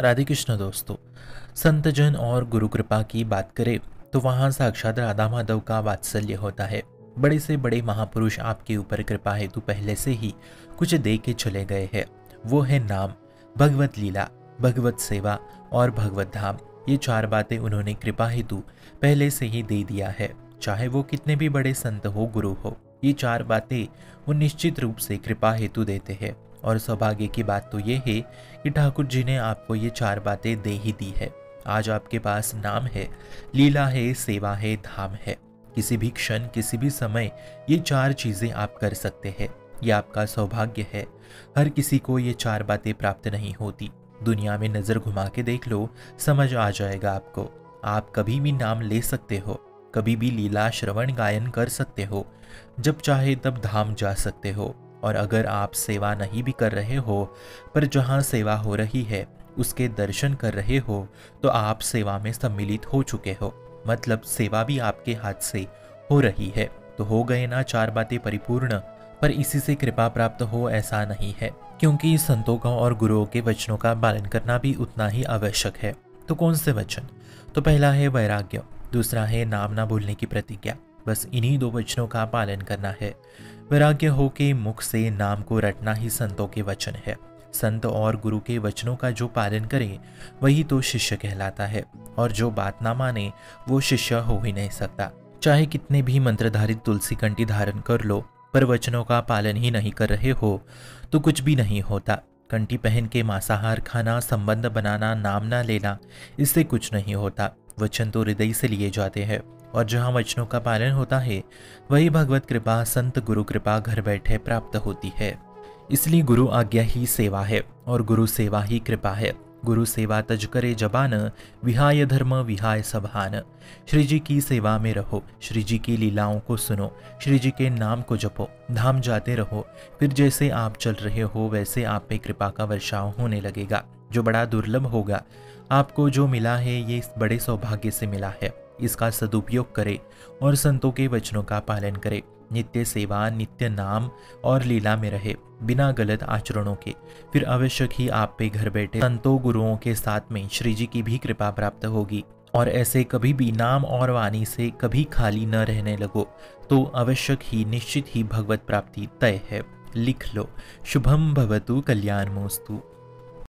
राधे कृष्ण दोस्तों संत जन और गुरु कृपा की बात करें तो वहाँ साक्षात राधा माधव का वात्सल्य होता है। बड़े से बड़े महापुरुष आपके ऊपर कृपा हेतु पहले से ही कुछ दे के चले गए हैं। वो है नाम, भगवत लीला, भगवत सेवा और भगवत धाम। ये चार बातें उन्होंने कृपा हेतु पहले से ही दे दिया है। चाहे वो कितने भी बड़े संत हो, गुरु हो, ये चार बातें वो निश्चित रूप से कृपा हेतु देते हैं। और सौभाग्य की बात तो ये है कि ठाकुर जी ने आपको ये चार बातें दे ही दी है। आज आपके पास नाम है, लीला है, सेवा है, धाम है। किसी भी क्षण, किसी भी समय ये चार चीज़ें आप कर सकते हैं। ये आपका सौभाग्य है। हर किसी को ये चार बातें प्राप्त नहीं होती। दुनिया में नज़र घुमा के देख लो, समझ आ जाएगा आपको। आप कभी भी नाम ले सकते हो, कभी भी लीला श्रवण गायन कर सकते हो, जब चाहे तब धाम जा सकते हो। और अगर आप सेवा नहीं भी कर रहे हो, पर जहाँ सेवा हो रही है, उसके दर्शन कर रहे हो तो आप सेवा में सम्मिलित हो चुके हो। मतलब सेवा भी आपके हाथ से हो रही है। तो हो गए ना चार बातें परिपूर्ण, पर इसी से कृपा प्राप्त हो ऐसा नहीं है, क्योंकि संतों का और गुरुओं के वचनों का पालन करना भी उतना ही आवश्यक है। तो कौन से वचन? तो पहला है वैराग्य, दूसरा है नाम ना भूलने की प्रतिज्ञा। बस इन्हीं दो वचनों का पालन करना है। वैराग्य हो के मुख से नाम को रटना ही संतों के वचन है। संत और गुरु के वचनों का जो पालन करे, वही तो शिष्य कहलाता है, और जो बात ना माने, वो शिष्य हो ही नहीं सकता। चाहे कितने भी मंत्रधारित तुलसी कंटी धारण कर लो, पर वचनों का पालन ही नहीं कर रहे हो तो कुछ भी नहीं होता। कंटी पहन के मांसाहार खाना, संबंध बनाना, नाम ना लेना, इससे कुछ नहीं होता। वचन तो हृदय से लिए जाते हैं। और जहाँ वचनों का पालन होता है, वही भगवत कृपा, संत गुरु कृपा घर बैठे प्राप्त होती है। इसलिए गुरु आज्ञा ही सेवा है और गुरु सेवा ही कृपा है। गुरु सेवा तज करे जबान, विहाय धर्म, विहाय सभान। श्री जी की सेवा में रहो, श्री जी की लीलाओं को सुनो, श्री जी के नाम को जपो, धाम जाते रहो। फिर जैसे आप चल रहे हो, वैसे आप पे कृपा का वर्षाव होने लगेगा। जो बड़ा दुर्लभ होगा, आपको जो मिला है, ये बड़े सौभाग्य से मिला है। इसका सदुपयोग करे और संतों के वचनों का पालन करे। नित्य सेवा, नित्य नाम और लीला में रहे बिना गलत आचरणों के। फिर आवश्यक ही आप पे घर बैठे संतों गुरुओं के साथ में श्री जी की भी कृपा प्राप्त होगी। और ऐसे कभी भी नाम और वाणी से कभी खाली न रहने लगो तो आवश्यक ही निश्चित ही भगवत प्राप्ति तय है। लिख लो। शुभम भवतु कल्याण मोस्तु